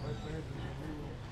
Let's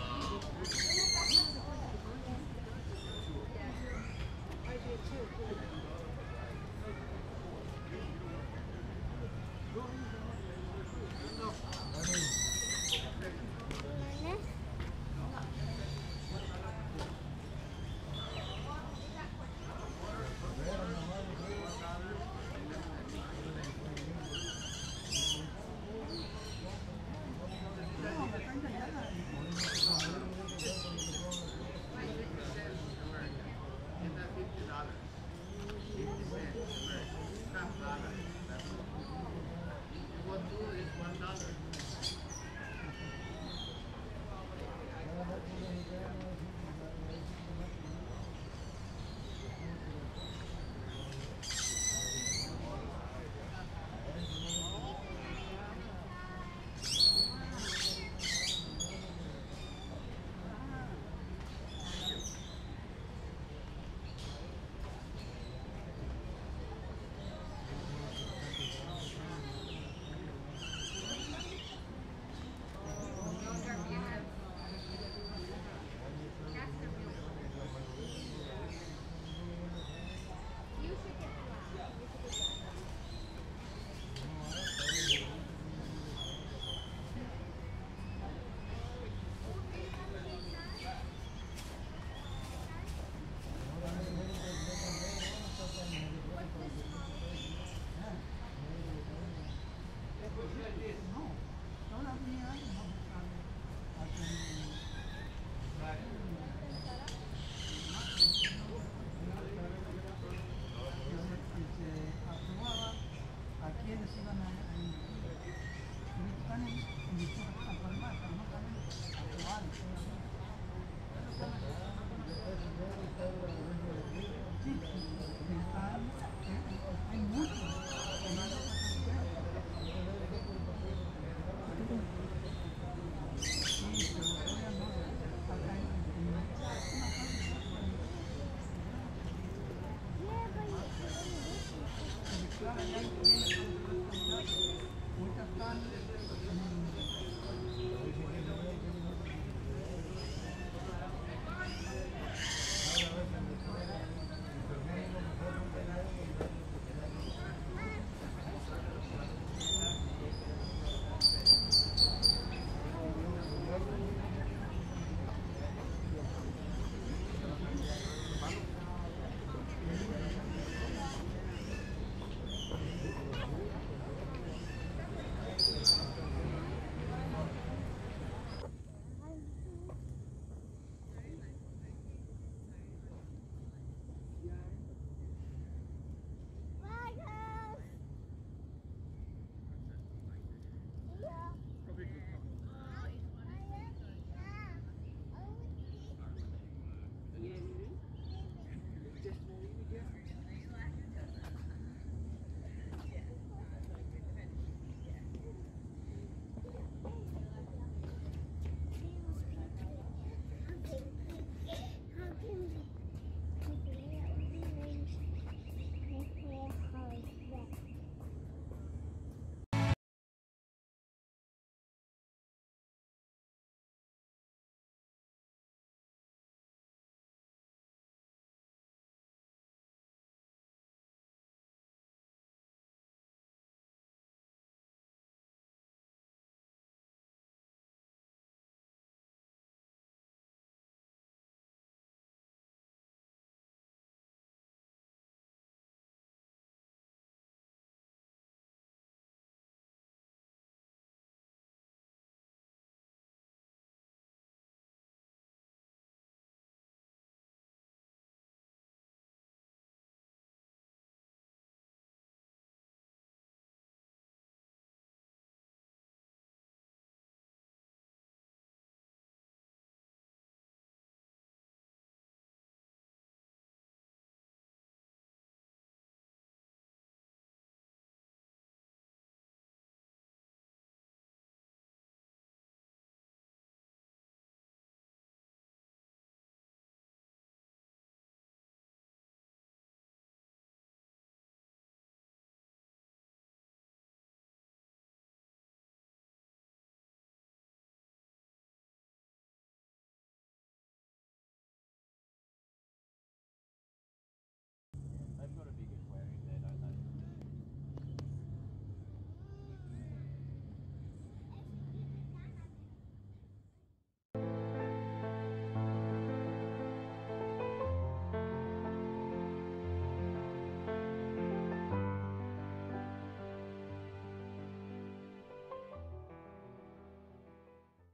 你说哪样？你说干呢？你说干吗？干嘛干呢？玩？